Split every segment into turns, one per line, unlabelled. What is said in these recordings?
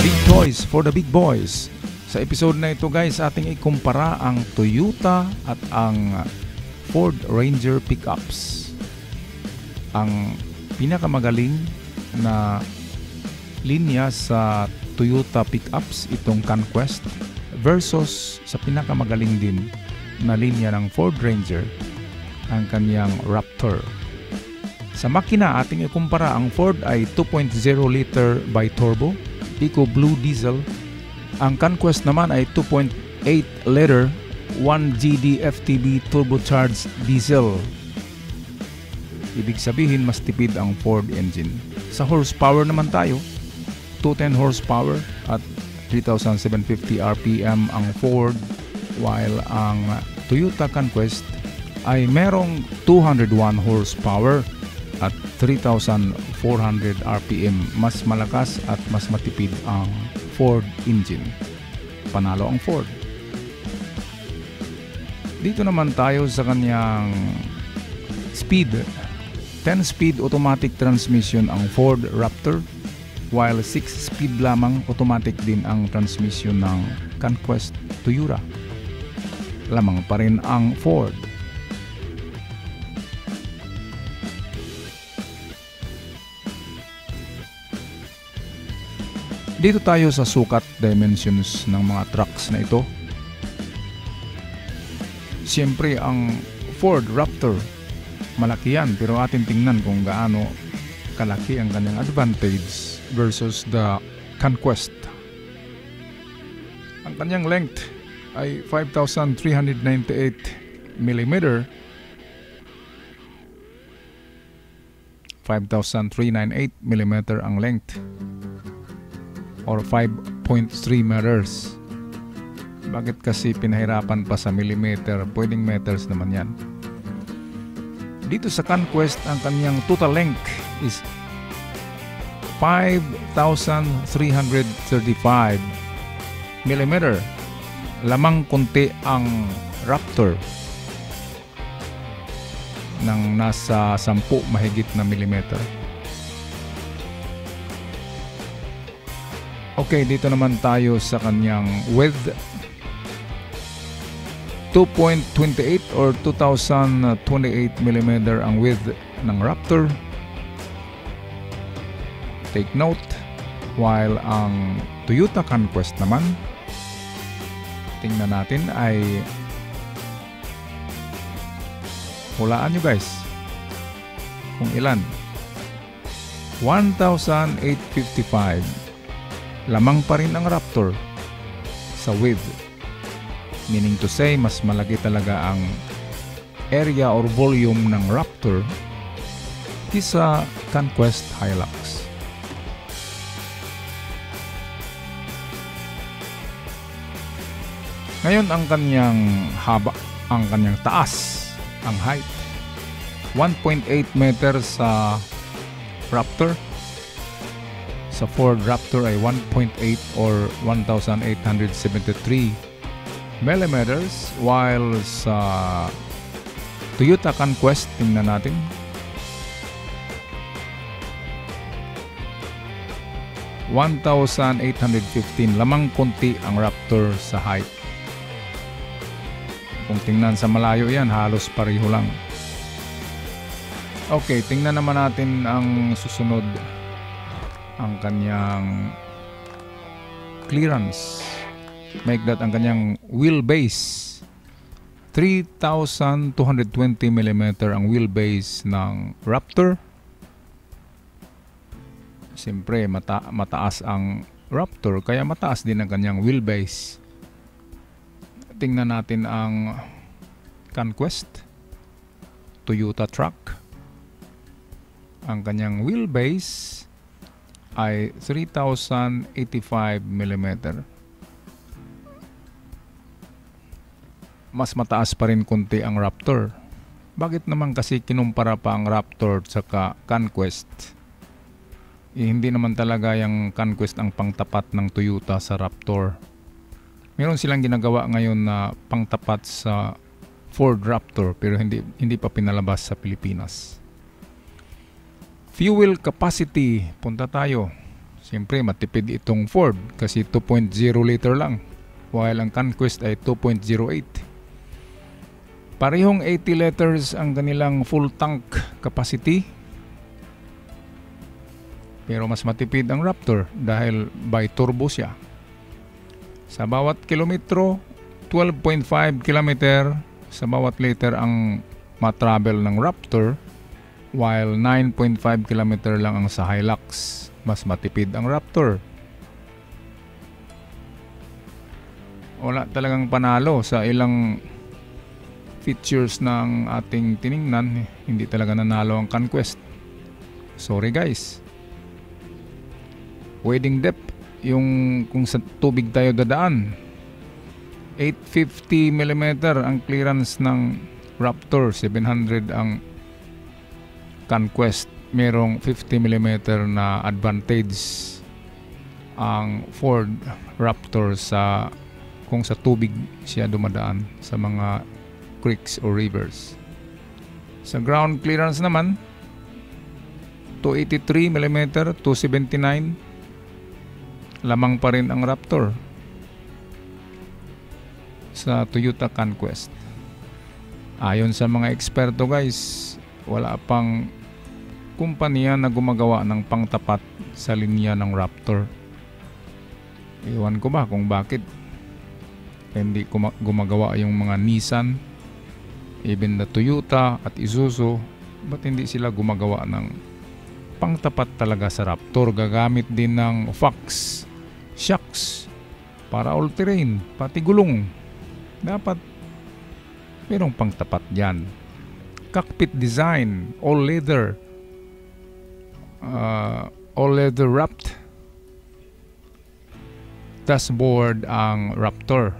Big Toys for the Big Boys. Sa episode na ito guys, ating ikumpara ang Toyota at ang Ford Ranger pickups. Ang pinakamagaling na linya sa Toyota pickups itong Conquest versus sa pinakamagaling din na linya ng Ford Ranger ang kanyang Raptor. Sa makina ating ikumpara ang Ford ay 2.0 liter by turbo, Eco Blue Diesel. Ang Conquest naman ay 2.8 liter 1 GD FTB turbocharged diesel. Ibig sabihin mas tipid ang Ford engine. Sa horsepower naman tayo, 210 horsepower at 3,750 RPM ang Ford while ang Toyota Conquest ay merong 201 horsepower at 3,400 RPM. Mas malakas at mas matipid ang Ford engine. Panalo ang Ford. Dito naman tayo sa kanyang speed. 10-speed automatic transmission ang Ford Raptor while 6-speed lamang automatic din ang transmission ng Conquest Toyota. Lamang pa rin ang Ford. Dito tayo sa sukat dimensions ng mga trucks na ito. Siyempre ang Ford Raptor malaki yan pero atin tingnan kung gaano kalaki ang kanyang advantage versus the Conquest. Ang kanyang length ay 5,398 mm 5,398 mm ang length or 5.3 meters. Bakit kasi pinahirapan pa sa millimeter? Pwedeng meters naman yan. Dito sa Conquest, ang kanyang total length is 5,335 millimeter. Lamang konti ang Raptor ng nasa 10 mahigit na millimeter. Okay, dito naman tayo sa kanyang width 2.28 or 2028 mm ang width ng Raptor. Take note, while ang Toyota Conquest naman, tingnan natin ay hulaan nyo guys kung ilan 1,855 lamang pa rin ang Raptor. Sa width meaning to say mas malaki talaga ang area or volume ng Raptor kisa Conquest Hilux ngayon ang kanyang haba ang kanyang taas ang height 1.8 meter sa Raptor sa Ford Raptor ay 1.8 or 1,873 millimeters while sa Toyota Conquest tingnan natin. $1,815 lamang konti ang Raptor sa height. Kung tingnan sa malayo yan halos pareho lang. Okay tingnan naman natin ang susunod ang kanyang clearance. Make that ang kanyang wheelbase. 3,220 mm ang wheelbase ng Raptor. Siyempre, mata mataas ang Raptor kaya mataas din ang kanyang wheelbase. Tingnan natin ang Conquest. Toyota truck. Ang kanyang wheelbase ay 3,085 mm mas mataas pa rin konti ang Raptor. Bakit naman kasi kinumpara pa ang Raptor sa Conquest? Eh, hindi naman talaga yung Conquest ang pangtapat ng Toyota sa Raptor. Meron silang ginagawa ngayon na pangtapat sa Ford Raptor pero hindi hindi pa pinalabas sa Pilipinas. Fuel capacity, punta tayo. Siyempre, matipid itong Ford kasi 2.0 liter lang. While ang Conquest ay 2.08. Parehong 80 liters ang kanilang full tank capacity. Pero mas matipid ang Raptor dahil by turbo siya. Sa bawat kilometro, 12.5 kilometer sa bawat liter ang matravel ng Raptor while 9.5 km lang ang sa Hilux. Mas matipid ang Raptor. Wala talagang panalo sa ilang features ng ating tiningnan. Hindi talaga nanalo ang Conquest. Sorry guys. Wading depth, yung kung sa tubig tayo dadaan. 850 mm ang clearance ng Raptor, 700 ang Conquest merong 50mm na advantage ang Ford Raptor sa kung sa tubig siya dumadaan sa mga creeks or rivers. Sa ground clearance naman 283mm, 279 lamang pa rin ang Raptor sa Toyota Conquest. Ayon sa mga eksperto guys, wala pang kumpanya na gumagawa ng pangtapat sa linya ng Raptor. Iwan ko ba kung bakit hindi gumagawa yung mga Nissan, even the Toyota at Isuzu, ba't hindi sila gumagawa ng pangtapat talaga sa Raptor? Gagamit din ng Fox, shocks, para all-terrain, pati gulong. Dapat merong pangtapat dyan. Cockpit design, all leather, uh, all leather wrapped dashboard ang Raptor.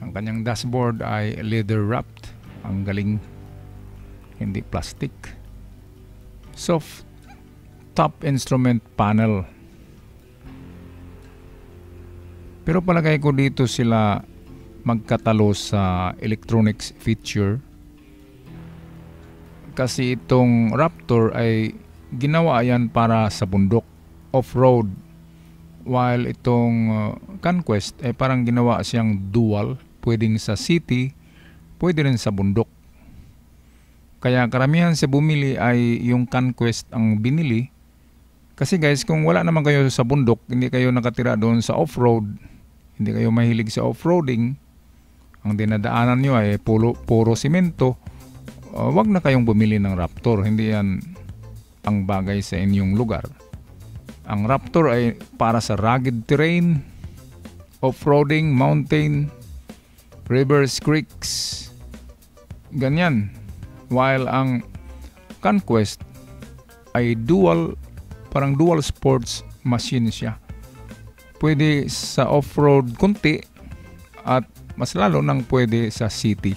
Ang kanyang dashboard ay leather wrapped. Ang galing. Hindi plastic. Soft top instrument panel. Pero palagay ko dito sila magkatalo sa electronics feature kasi itong Raptor ay ginawa yan para sa bundok, off-road. While itong uh, Conquest ay parang ginawa siyang dual, pwedeng sa city, pwede rin sa bundok. Kaya karamihan sa bumili ay yung Conquest ang binili. Kasi guys, kung wala naman kayo sa bundok, hindi kayo nakatira doon sa off-road, hindi kayo mahilig sa off-roading, ang dinadaanan nyo ay puro, puro simento, uh, wag na kayong bumili ng Raptor. Hindi yan ang bagay sa inyong lugar. Ang Raptor ay para sa rugged terrain, off-roading, mountain, rivers, creeks, ganyan. While ang Conquest ay dual, parang dual sports machine siya. Pwede sa off-road kunti at mas lalo nang pwede sa city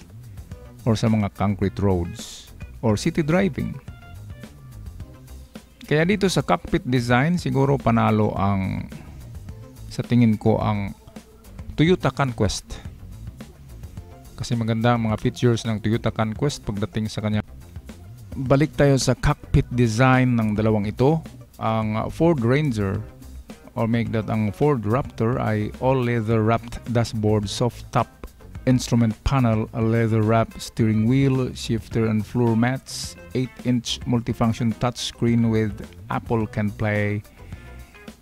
or sa mga concrete roads or city driving. Kaya dito sa cockpit design, siguro panalo ang sa tingin ko ang Toyota Conquest. Kasi maganda ang mga features ng Toyota Conquest pagdating sa kanya. Balik tayo sa cockpit design ng dalawang ito. Ang Ford Ranger or make that ang Ford Raptor ay all leather wrapped dashboard soft top instrument panel, a leather wrap steering wheel, shifter and floor mats, 8-inch multifunction touchscreen with Apple CarPlay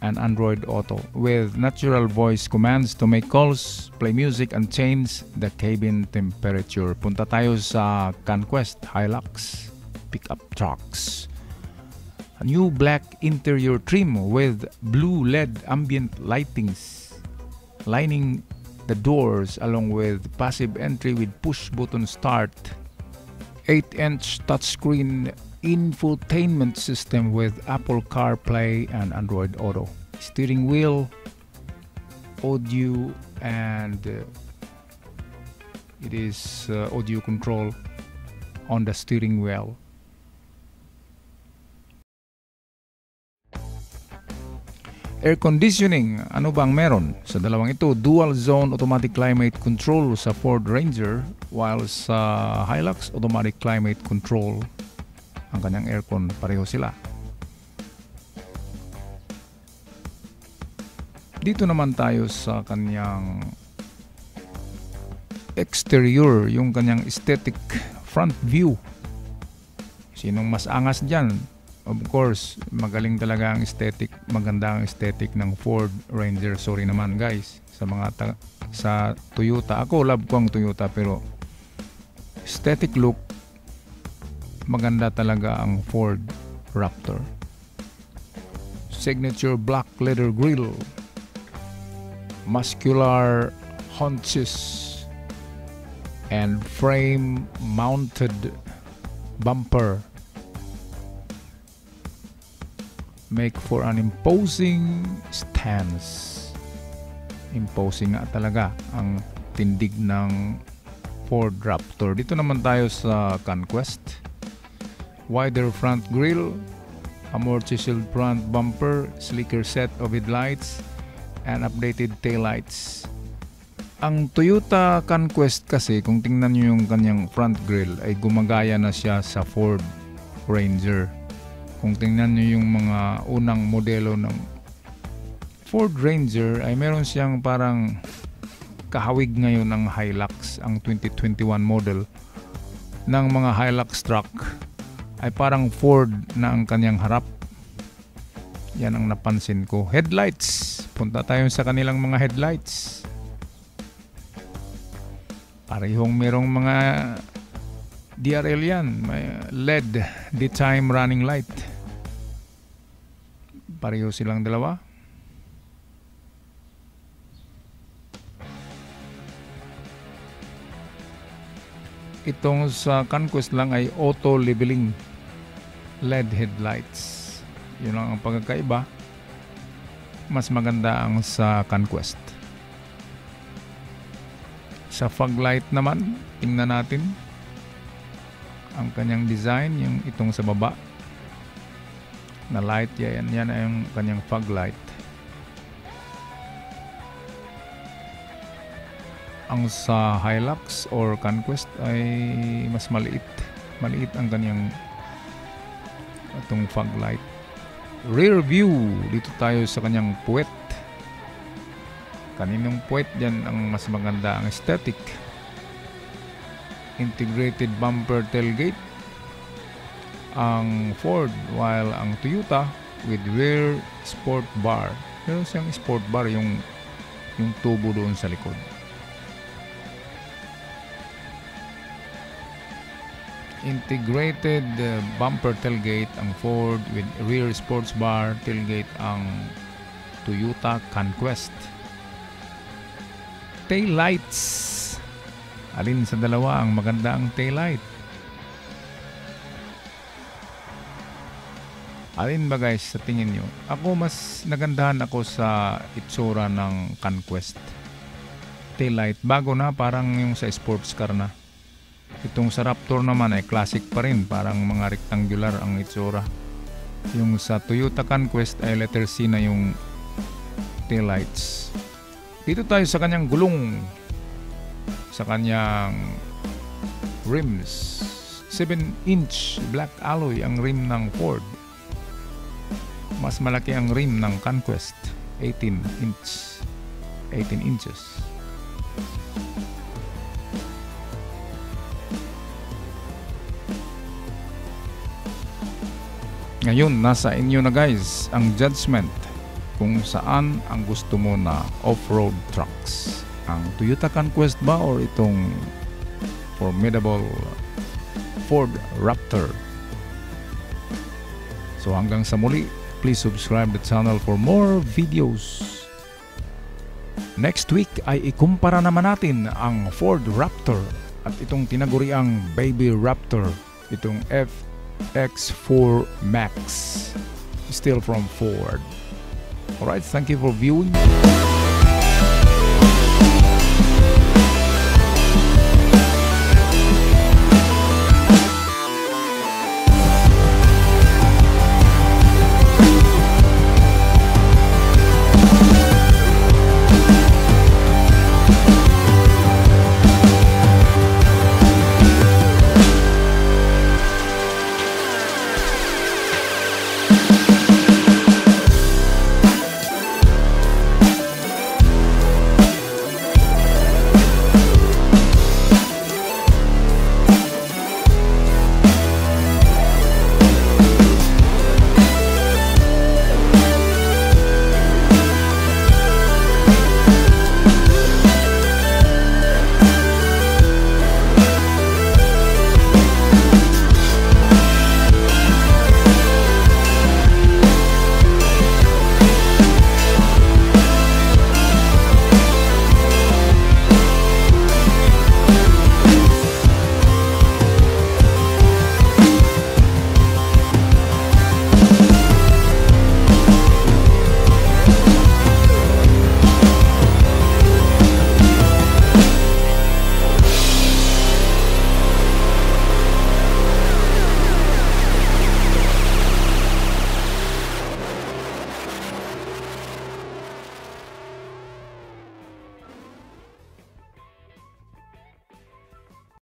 and Android Auto with natural voice commands to make calls, play music and change the cabin temperature. Punta tayo sa Conquest Hilux pickup trucks. A new black interior trim with blue LED ambient lightings lining the doors along with passive entry with push button start. 8-inch touchscreen infotainment system with Apple CarPlay and Android Auto. Steering wheel audio and uh, it is uh, audio control on the steering wheel Air conditioning, ano bang meron? Sa dalawang ito, dual zone automatic climate control sa Ford Ranger while sa Hilux automatic climate control. ang kanyang aircon pareho sila. Dito naman tayo sa kanyang exterior, yung kanyang aesthetic front view. Sinong mas angas dyan? Of course, magaling talaga ang aesthetic, maganda ang aesthetic ng Ford Ranger. Sorry naman guys sa mga ta- sa Toyota. Ako love ko ang Toyota pero aesthetic look maganda talaga ang Ford Raptor. Signature black leather grille. Muscular haunches and frame mounted bumper make for an imposing stance. Imposing nga talaga ang tindig ng Ford Raptor. Dito naman tayo sa Conquest. Wider front grille, a more chiseled front bumper, sleeker set of headlights, and updated taillights. Ang Toyota Conquest kasi, kung tingnan nyo yung kanyang front grille, ay gumagaya na siya sa Ford Ranger. Kung tingnan nyo yung mga unang modelo ng Ford Ranger, ay meron siyang parang kahawig ngayon ng Hilux, ang 2021 model ng mga Hilux truck ay parang Ford na ang kanyang harap. Yan ang napansin ko. Headlights. Punta tayo sa kanilang mga headlights Parehong merong mga DRL yan. May LED, daytime running light. Pareho silang dalawa. Itong sa Conquest lang ay auto leveling LED headlights. Yun lang ang pagkakaiba. Mas maganda ang sa Conquest. Sa fog light naman, tingnan natin ang kanyang design, yung itong sa baba na light, yan, yan ay yung kanyang fog light. Ang sa Hilux or Conquest ay mas maliit. Maliit ang kanyang itong fog light. Rear view, dito tayo sa kanyang puwet Kaninong puwet dyan ang mas maganda ang aesthetic? Integrated bumper tailgate ang Ford while ang Toyota with rear sport bar. Meron siyang sport bar yung yung tubo doon sa likod. Integrated uh, bumper tailgate ang Ford with rear sports bar tailgate ang Toyota Conquest tail lights. Alin sa dalawa ang maganda ang tail light? Alin ba guys sa tingin nyo? Ako mas nagandahan ako sa itsura ng Conquest. Tail light. Bago na parang yung sa sports car na. Itong sa Raptor naman ay classic pa rin. Parang mga rectangular ang itsura. Yung sa Toyota Conquest ay letter C na yung tail lights. Dito tayo sa kanyang gulong. Sa kanyang rims. 7-inch black alloy ang rim ng Ford. Mas malaki ang rim ng Conquest. 18 inch. 18 inches. Ngayon, nasa inyo na guys ang judgment kung saan ang gusto mo na off-road trucks. Ang Toyota Conquest ba or itong formidable Ford Raptor? So hanggang sa muli, please subscribe the channel for more videos. Next week ay ikumpara naman natin ang Ford Raptor at itong tinaguriang Baby Raptor, itong FX4 Max, still from Ford. Alright, thank you for viewing.